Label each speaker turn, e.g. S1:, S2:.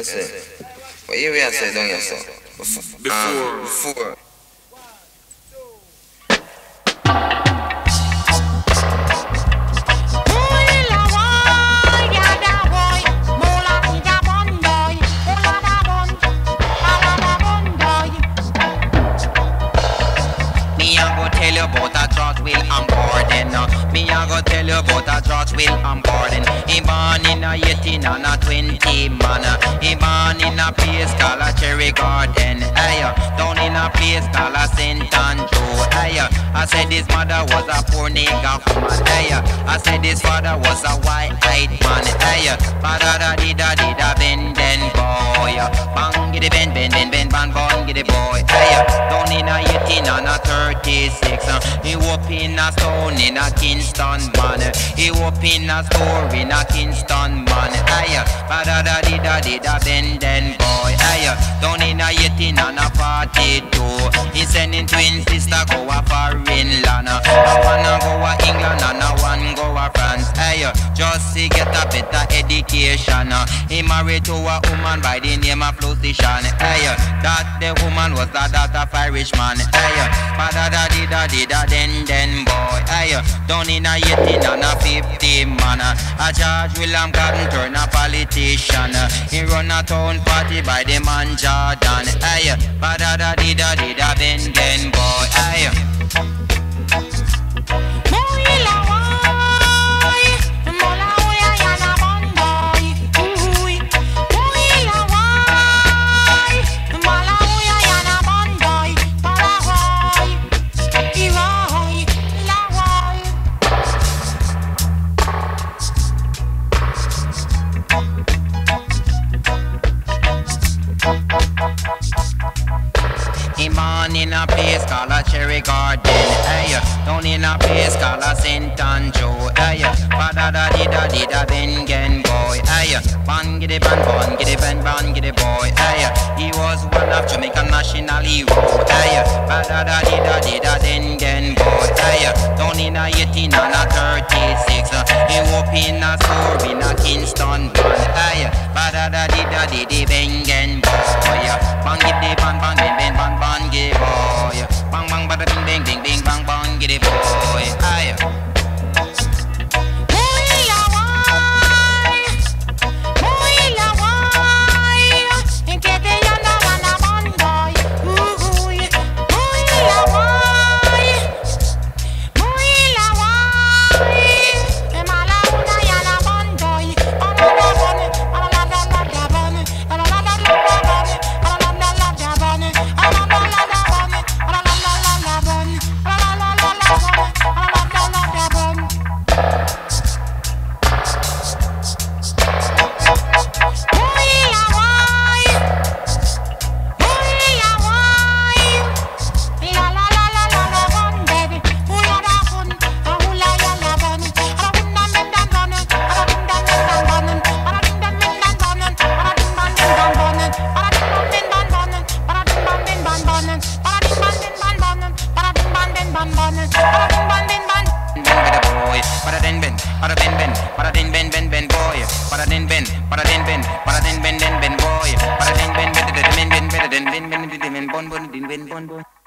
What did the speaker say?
S1: That's it. But you gonna say? Don't you say? Before. Before.
S2: Go tell you about a George William Gordon. He born in a 18 and a 20 man. He born in a place called a Cherry Garden. Hey, down in a place called a St. Andrew. Hey, I said his mother was a poor nigga woman. Hey, I said his father was a white-eyed man. Hey, father da di da di da bend then boy. Bang giddy bend bend bend bend bang bang giddy boy. Hey, down in a 18 and a 36. Uh. He up in a stone in a Kingston man. He up in a store in a Kingston man. Aye, ba da da di da di da bend then boy. Aye, down in a 18 and a 42. He sending twin sister go a foreign land. Uh. I wanna go a England and a Aye, just to get a better education. Uh, he married to a woman by the name of Lucian. Aye, uh, that the woman was the daughter of Irishman. Aye, ba da da di da di da then then boy. Aye, uh, down in a 18 and a 50 man. A George William Gordon turn a politician. He run a town party by the man Jordan. Aye, ba da da di da di da then then boy. Aye. Born in a place called a Cherry Garden, hey. Down in a place called a St. Andrew, hey. Ba da di da di da Bengen boy, hey. Ban giddy ban ban giddy ban ban giddy boy, hey. He was one of Jamaican national hero, hey. Ba da di da di da Bengen boy, hey. Down in a 18 and a 36, uh. he up in a store in a Kingston man, hey. Ba da di da di di Bengen boy, bang giddy ban ban ben ben ban Boy, but I bend better than bend bend better than bend bend bend bend bend bend bend